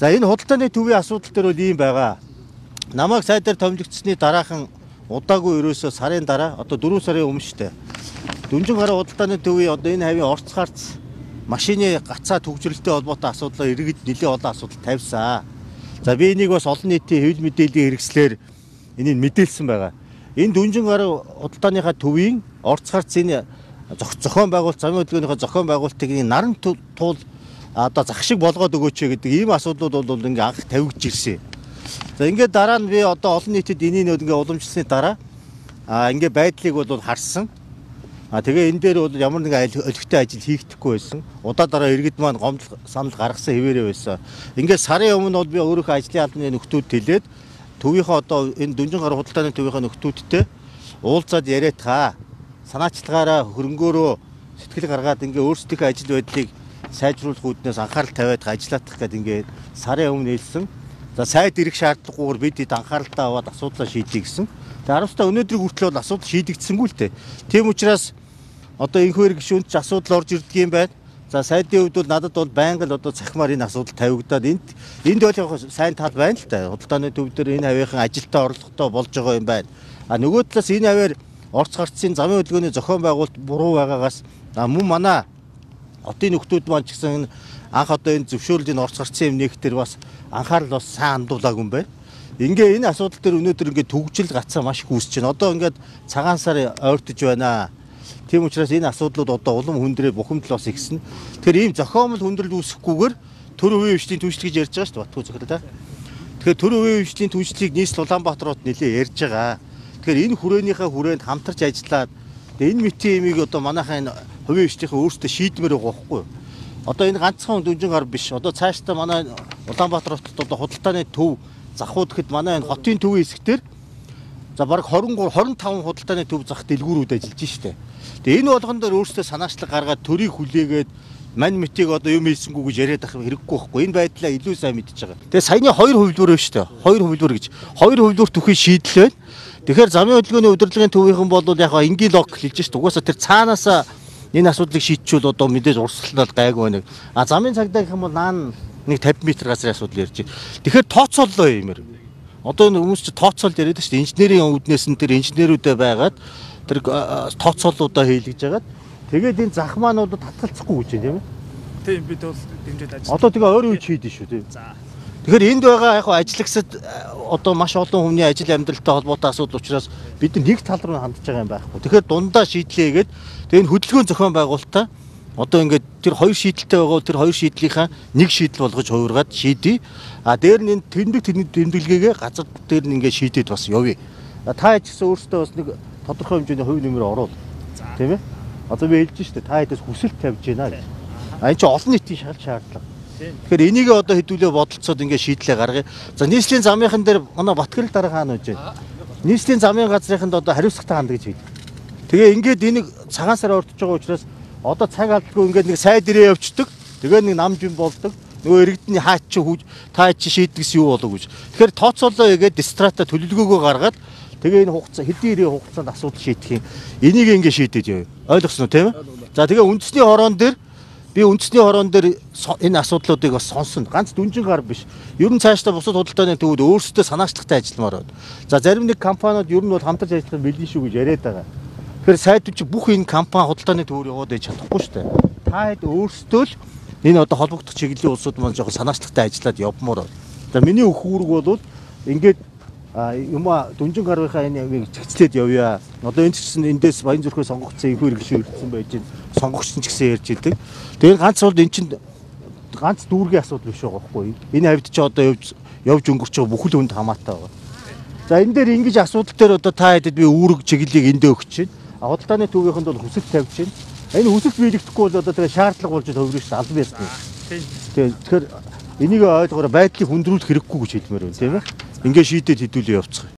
За энэ худалдааны төвийн асуудал дээр бол ийм байгаа. Намайг сайдаар томилогдсны дараахан удаагүй ерөөсөө сарын дараа одоо 4 сарын өмнө штэ. Дүнжин гараа худалдааны төвийн одоо энэ хавийн орц гарц машины гацаа төгжрөлтэй холбоотой асуудлаар иргэд нэлээд олон асуудал тавьсан. За би энийг бас олон нийтийн хэвлэл мэдээллийн хэрэгслэр энийг мэдээлсэн байгаа. Энэ дүнжин гараа худалдааныхаа төвийн орц гарц энэ зохион байгуулалт замын хөдөлгөөнийхөө зохион байгуулалтыг наран туул одоо зах шиг болгоод өгөөч гэдэг ийм асуудлууд бол ингээ анх тавигдж ирсэн. За ингээд дараа нь би одоо олон нийтэд энийг ингээ уламжлсны дараа а ингээ байдлыг бол харсан. А тэгээ энэ дээр бол ямар нэгэн өлегтэй ажил хийгдэхгүй байсан. Удаа дараа иргэд маань гомдол санал гаргасан хэвээрээ байсан. Ингээд сарын өмнө бол би өөрийнхөө ажлын албаны нөхдүүд тэлээд төвийнхөө одоо энэ дүнжин гар худалдааны төвийнхөө нөхдүүдтэй уулзаад яриад та санаачлагаараа хөрөнгөөрөө сэтгэл гаргаад ингээ өөрсдийнхөө ажил байдлыг сайжруулах үүднээс анхаарал тавиад ажиллах гэдэг ингээд сарын өмнө хэлсэн. За сайд ирэх шаардлагагүйгээр бид хэд анхааралтай аваад асуудлаа шийдэе гэсэн. Тэгээ 10 та өнөөдрийг хүртэл бол асуудал шийдэгдсэнгүй л дээ. Тийм учраас одоо энэхүү гишүүнд ч асуудал орж ирдэг юм байна. За сайдын хувьд бол надад бол байнга л одоо цахимаар энэ асуудал тавигдаад энд энд бол яг сайн тал байна л да. Худалдааны төв дээр энэ хавийнхын ажилтаа орлоготой болж байгаа юм байна. А нөгөө талаас энэ хаваар орц гарцын замын хөдөлгөөний зохион байгуулалт буруу байгаагаас мөн манай Хотын нөхдүүд маань ч гэсэн анх одоо энэ зөвшөөрлөлийн орц гарцсан юм нэгтэр бас анхаарал бас сайн хандуулаагүй юм байна. Ингээ энэ асуудал дээр өнөөдөр ингээ төгжил гацаа маш их үүсэж байна. Одоо ингээд цагаан сар ойртож байна. Тийм учраас энэ асуудлууд одоо улам хүндрээ бухимдал бас ихсэн. Тэгэхээр ийм зохиомл хүндрэл үүсэхгүйгээр төр үеийн хвшлийн түншлэг гэж ярьж байгаа шүү дээ Батгүй зөвхөн. Тэгэхээр төр үеийн хвшлийн түншлийг нийслэл Улаанбаатар хот нэлээ ярьж байгаа. Тэгэхээр энэ хүрээнийхээ хүрээнд хамтарч ажиллаад энэ мэтийн имийг одоо манайхаа энэ хувийн хвшийнхээ өөрсдөө шийдмээр байгаа байхгүй юу? Одоо энэ ганцхан дүнжин гар биш. Одоо цаашдаа манай Улаанбаатар хотод одоо худалдааны төв захууд гэхэд манай энэ хотын төвийн хэсгээр за баг 23 25 худалдааны төв зах дэлгүүрүүд ажиллаж штэ. Тэгээ энэ болгон дээр өөрсдөө санаачлаг гаргаад төрийг хүлээгээд мань мэтийг одоо юм хийсэнгүү гэж яриад ах хэрэггүй байхгүй. Энэ байдлаа илүү сайн мэдчихэж байгаа. Тэгээ саяны хоёр хувилбар байна шүү дээ. Хоёр хувилбар гэж. Хоёр хувилбар төхөй шийдэл байна. Тэгэхээр замын хөдөлгөөний удирдлагын төвийнхэн бол яг энгийн лог хэлж шүү дээ. Угаасаа тэр цаанаасаа энэ асуудлыг шийдчихвэл одоо мэдээж урсгалтай гайгүй байна. А замын цагдаа гэх юм бол наан нэг 50 м газрын асуудал ярьж байна. Тэгэхээр тооцооллоо юмэр. Одоо энэ хүмүүс чи тооцоол яриад шүү дээ. Инженерийн үүднээс нь тэр инженерүүдээ байгаад тэр тооцооллуудаа хийлгэж хагаад тэгээд энэ зах маань бол татгалцахгүй гэж байна тийм ээ. Тийм бид бол дэмжиж ажиллаж. Одоо тэгээ ойрын үе хийдэж шүү тийм. За. Тэгэхээр энд байгаа яг ажиллагсад одоо маш олон хүний ажил амьдралтай холбоотой асуудал учраас бид нэг тал руу хандж байгаа юм байхгүй. Тэгэхээр дундаа шийдлээгээд тэгээ энэ хөдөлгөөн зохион байгуулалтаа одоо ингээд тэр хоёр шийдэлтэй байгаа тэр хоёр шийдлийнхаа нэг шийдэл болгож хувиргаад шийдээ. А дээр нь энэ тэмдэг тэмдэглэгээ газар дээр нь ингээд шийдээд бас явъя. Та ч гэсэн өөртөө бас нэг тодорхой хэмжээний хувь нэмэр оруул. Тийм ээ? Одоо би хэлж штэ та хэдээс хүсэлт тавьж байна. А энэ чинь олон нийтийн шал шаардлага. Тэгэхээр энийг одоо хэдүүлээ бодолцоод ингээд шийдлээ гаргая. За нийслэлийн замынхан дээр манай Батгэрэл дараа хаана үж байна. Нийслэлийн замын газрынханд одоо хариуцлагатай хандаж хийж. Тэгээ ингээд энийг цагаан сар ордож байгаа учраас одоо цаг алдалгүй ингээд нэг сайд ирээ явцдаг. Тэгээ нэг нам жим болдог. Нөгөө иргэдний хаач чи хүүж таа чи шийдгээс юу болов гэж. Тэгэхээр тооцоолоо игээд дистрата төлөвлөгөөгөө гаргаад тэгээ энэ хугацаа хэдийн ирээ хугацаанд асуудал шийдэх юм. Энийг ингээд шийдэж яваа. Ойлгосноо тийм ээ? За тэгээ үндэсний хорон дээр би үндэсний хорон дээр энэ асуудлуудыг бас сонсно. Ганц дүнжин гар биш. Ер нь цаашдаа бусад худалдааны төвүүд өөрсдөө санаачлагтай ажилламаар байна. За зарим нэг компаниуд ер нь бол хамтарч ажиллах бэлэн шүү гэж яриад байгаа. Тэгэхээр сайдууд чи бүх энэ компани худалдааны төвөр яваад иж чадахгүй шүү дээ. Та хэд өөрсдөө л энэ одоо холбогдох чиглэлийн улсууд маань жоохон санаачлагтай ажиллаад явмаар байна. За миний өх үүрэг бол ингээд юм а дүнжин гарынхаа энэ явыг чигцлээд явъя. Одоо энэ ч гэсэн эндээс Баян зүрхөө сонгогдсон их хэрэгшээ өртсөн байж байна. Сонгогч нь ч гэсэн ярьж идэг. Тэгээд ганц бол эн чинь ганц дүүргийн асуудал биш байгаа байхгүй. Энэ хавьд ч одоо явж явж өнгөрч байгаа бүхэл хүнд хамаатай байгаа. За энэ дээр ингэж асуудал дээр одоо та хэдэд би үүрэг чиглэлийг эндээ өгч чинь. А худалдааны төвийнхэнд бол хүсэлт тавьж чинь. Энэ хүсэлт биелэгдэхгүй бол одоо тэгээ шаардлага болж төвлөрөх шүү албан ёсны. Тийм. Тэгэхээр энийг ойлгохоор байдлыг хүндрүүлэх хэрэггүй гэж хэлмээр байна тийм ээ. Ингээ шийдээд хэдүүлээ явцгаая.